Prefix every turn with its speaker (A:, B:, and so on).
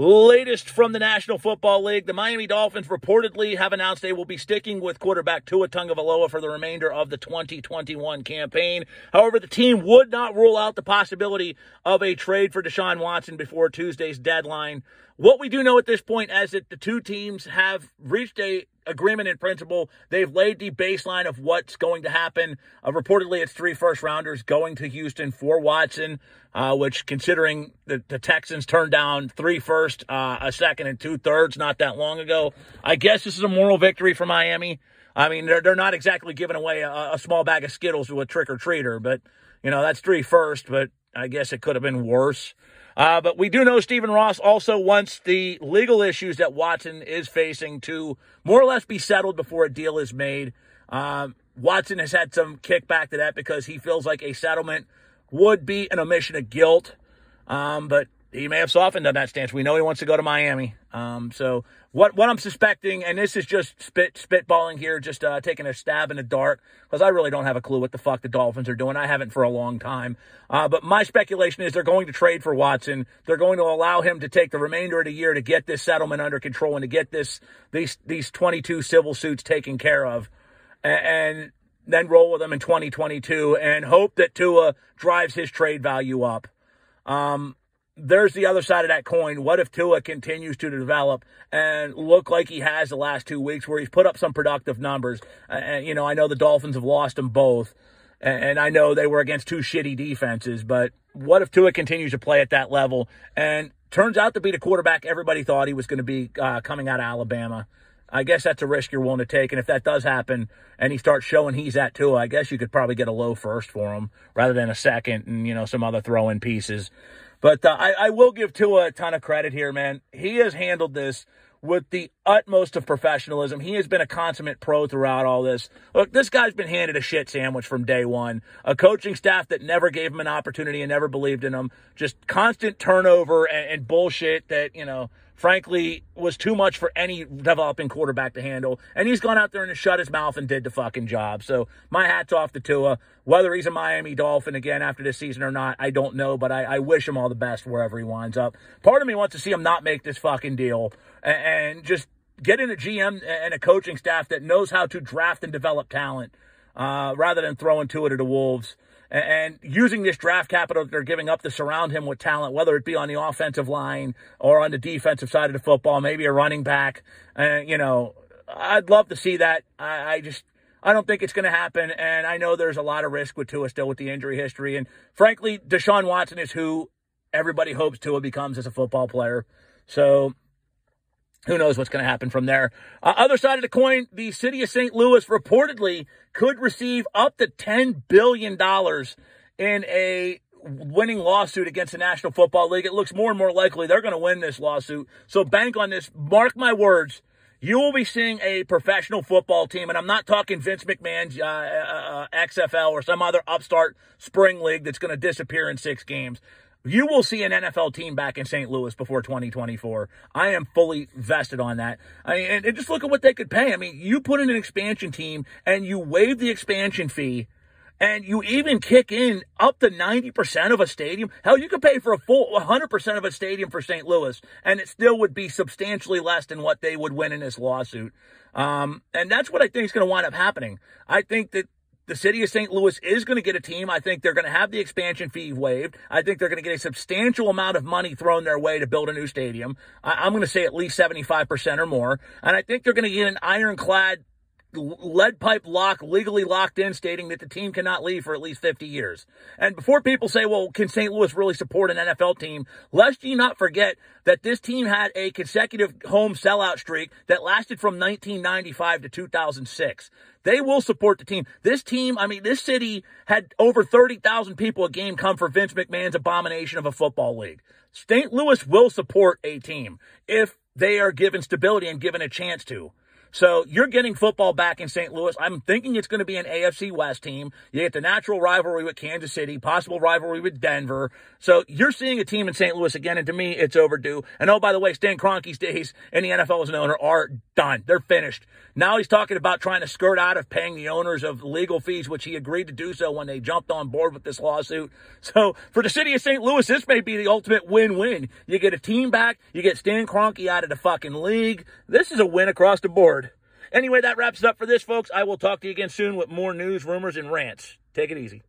A: Latest from the National Football League, the Miami Dolphins reportedly have announced they will be sticking with quarterback Tua Tagovailoa for the remainder of the 2021 campaign. However, the team would not rule out the possibility of a trade for Deshaun Watson before Tuesday's deadline. What we do know at this point is that the two teams have reached a agreement in principle. They've laid the baseline of what's going to happen. Uh, reportedly, it's three first rounders going to Houston for Watson, uh, which considering the, the, Texans turned down three first, uh, a second, and two thirds not that long ago, I guess this is a moral victory for Miami. I mean, they're, they're not exactly giving away a, a small bag of Skittles to a trick or treater, but, you know, that's three first, but I guess it could have been worse. Uh, but we do know Stephen Ross also wants the legal issues that Watson is facing to more or less be settled before a deal is made. Um, Watson has had some kickback to that because he feels like a settlement would be an omission of guilt. Um, but he may have softened on that stance. We know he wants to go to Miami. Um, so what what I'm suspecting, and this is just spit spitballing here, just uh, taking a stab in the dark, because I really don't have a clue what the fuck the Dolphins are doing. I haven't for a long time. Uh, but my speculation is they're going to trade for Watson. They're going to allow him to take the remainder of the year to get this settlement under control and to get this these these 22 civil suits taken care of, and, and then roll with them in 2022 and hope that Tua drives his trade value up. Um, there's the other side of that coin. What if Tua continues to develop and look like he has the last two weeks where he's put up some productive numbers? And, you know, I know the Dolphins have lost them both. And I know they were against two shitty defenses, but what if Tua continues to play at that level and turns out to be the quarterback everybody thought he was going to be uh, coming out of Alabama? I guess that's a risk you're willing to take. And if that does happen and he starts showing he's at Tua, I guess you could probably get a low first for him rather than a second and, you know, some other throw in pieces. But uh, I, I will give Tua a ton of credit here, man. He has handled this with the utmost of professionalism. He has been a consummate pro throughout all this. Look, this guy's been handed a shit sandwich from day one. A coaching staff that never gave him an opportunity and never believed in him. Just constant turnover and, and bullshit that, you know, frankly, was too much for any developing quarterback to handle. And he's gone out there and shut his mouth and did the fucking job. So my hat's off to Tua. Whether he's a Miami Dolphin again after this season or not, I don't know, but I, I wish him all the best wherever he winds up. Part of me wants to see him not make this fucking deal and, and just get in a GM and a coaching staff that knows how to draft and develop talent uh, rather than throwing Tua to the Wolves and using this draft capital that they're giving up to surround him with talent, whether it be on the offensive line or on the defensive side of the football, maybe a running back. Uh, you know, I'd love to see that. I, I just, I don't think it's going to happen. And I know there's a lot of risk with Tua still with the injury history. And frankly, Deshaun Watson is who everybody hopes Tua becomes as a football player. So who knows what's going to happen from there. Uh, other side of the coin, the city of St. Louis reportedly could receive up to $10 billion in a winning lawsuit against the National Football League. It looks more and more likely they're going to win this lawsuit. So bank on this. Mark my words. You will be seeing a professional football team, and I'm not talking Vince McMahon's uh, uh, uh XFL or some other upstart spring league that's going to disappear in six games. You will see an NFL team back in St. Louis before 2024. I am fully vested on that. I mean, and, just look at what they could pay. I mean, you put in an expansion team and you waive the expansion fee and you even kick in up to 90% of a stadium. Hell, you could pay for a full 100% of a stadium for St. Louis, and it still would be substantially less than what they would win in this lawsuit. Um, and that's what I think is going to wind up happening. I think that the city of St. Louis is going to get a team. I think they're going to have the expansion fee waived. I think they're going to get a substantial amount of money thrown their way to build a new stadium. I, am going to say at least 75% or more. And I think they're going to get an ironclad lead pipe lock legally locked in stating that the team cannot leave for at least 50 years. And before people say, well, can St. Louis really support an NFL team? Lest you not forget that this team had a consecutive home sellout streak that lasted from 1995 to 2006. They will support the team. This team, I mean, this city had over 30,000 people a game come for Vince McMahon's abomination of a football league. St. Louis will support a team if they are given stability and given a chance to. So you're getting football back in St. Louis. I'm thinking it's going to be an AFC West team. You get the natural rivalry with Kansas City, possible rivalry with Denver. So you're seeing a team in St. Louis again, and to me, it's overdue. And oh, by the way, Stan Kroenke's days in the NFL as an owner are done. They're finished. Now he's talking about trying to skirt out of paying the owners of legal fees, which he agreed to do so when they jumped on board with this lawsuit. So for the city of St. Louis, this may be the ultimate win-win. You get a team back, you get Stan Kroenke out of the fucking league. This is a win across the board. Anyway, that wraps it up for this, folks. I will talk to you again soon with more news, rumors, and rants. Take it easy.